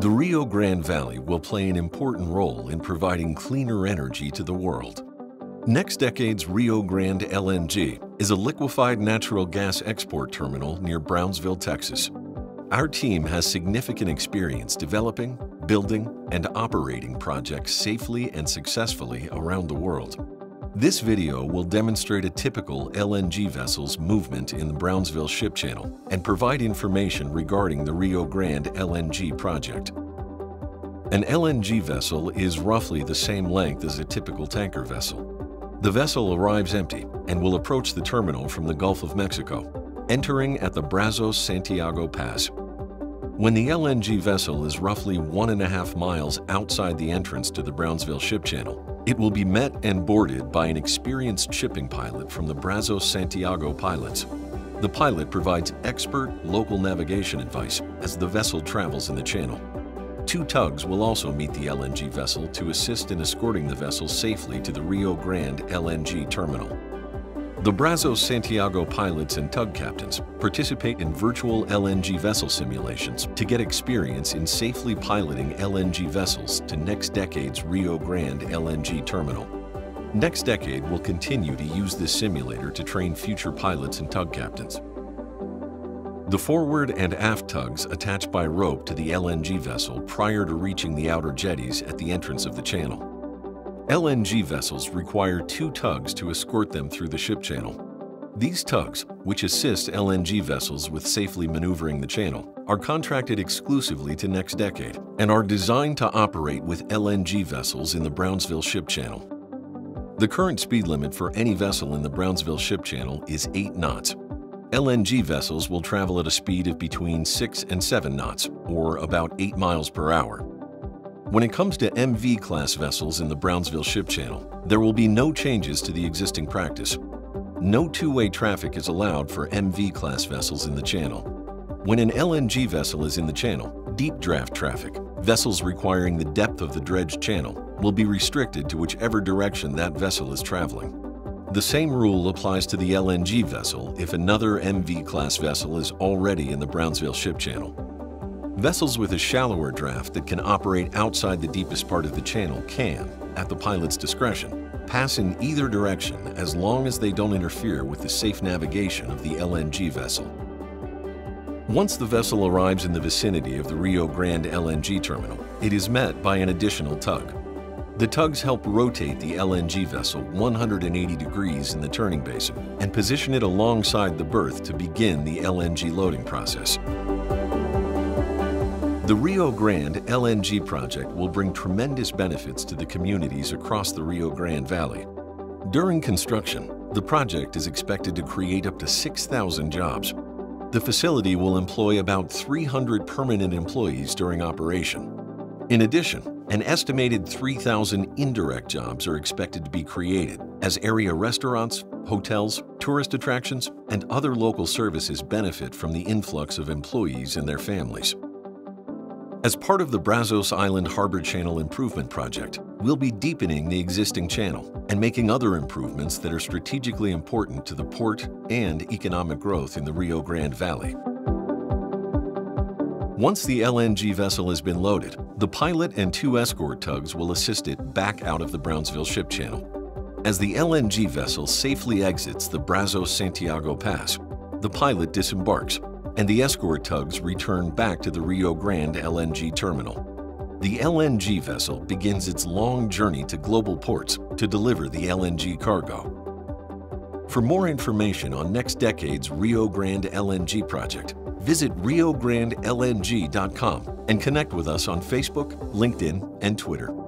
The Rio Grande Valley will play an important role in providing cleaner energy to the world. NextDecade's Rio Grande LNG is a liquefied natural gas export terminal near Brownsville, Texas. Our team has significant experience developing, building, and operating projects safely and successfully around the world. This video will demonstrate a typical LNG vessel's movement in the Brownsville Ship Channel and provide information regarding the Rio Grande LNG project. An LNG vessel is roughly the same length as a typical tanker vessel. The vessel arrives empty and will approach the terminal from the Gulf of Mexico, entering at the Brazos Santiago Pass. When the LNG vessel is roughly one and a half miles outside the entrance to the Brownsville Ship Channel, it will be met and boarded by an experienced shipping pilot from the Brazos Santiago pilots. The pilot provides expert local navigation advice as the vessel travels in the channel. Two tugs will also meet the LNG vessel to assist in escorting the vessel safely to the Rio Grande LNG terminal. The Brazos Santiago pilots and tug captains participate in virtual LNG vessel simulations to get experience in safely piloting LNG vessels to NextDecade's Rio Grande LNG terminal. NextDecade will continue to use this simulator to train future pilots and tug captains. The forward and aft tugs attach by rope to the LNG vessel prior to reaching the outer jetties at the entrance of the channel. LNG vessels require two tugs to escort them through the ship channel. These tugs, which assist LNG vessels with safely maneuvering the channel, are contracted exclusively to NextDecade and are designed to operate with LNG vessels in the Brownsville Ship Channel. The current speed limit for any vessel in the Brownsville Ship Channel is 8 knots. LNG vessels will travel at a speed of between 6 and 7 knots, or about 8 miles per hour. When it comes to MV-class vessels in the Brownsville Ship Channel, there will be no changes to the existing practice. No two-way traffic is allowed for MV-class vessels in the channel. When an LNG vessel is in the channel, deep draft traffic, vessels requiring the depth of the dredged channel, will be restricted to whichever direction that vessel is traveling. The same rule applies to the LNG vessel if another MV-class vessel is already in the Brownsville Ship Channel. Vessels with a shallower draft that can operate outside the deepest part of the channel can, at the pilot's discretion, pass in either direction as long as they don't interfere with the safe navigation of the LNG vessel. Once the vessel arrives in the vicinity of the Rio Grande LNG terminal, it is met by an additional tug. The tugs help rotate the LNG vessel 180 degrees in the turning basin and position it alongside the berth to begin the LNG loading process. The Rio Grande LNG project will bring tremendous benefits to the communities across the Rio Grande Valley. During construction, the project is expected to create up to 6,000 jobs. The facility will employ about 300 permanent employees during operation. In addition, an estimated 3,000 indirect jobs are expected to be created as area restaurants, hotels, tourist attractions, and other local services benefit from the influx of employees and their families. As part of the Brazos Island Harbor Channel Improvement Project, we'll be deepening the existing channel and making other improvements that are strategically important to the port and economic growth in the Rio Grande Valley. Once the LNG vessel has been loaded, the pilot and two escort tugs will assist it back out of the Brownsville Ship Channel. As the LNG vessel safely exits the Brazos Santiago Pass, the pilot disembarks and the escort tugs return back to the Rio Grande LNG terminal. The LNG vessel begins its long journey to global ports to deliver the LNG cargo. For more information on NextDecade's Rio Grande LNG project, visit riograndelng.com and connect with us on Facebook, LinkedIn, and Twitter.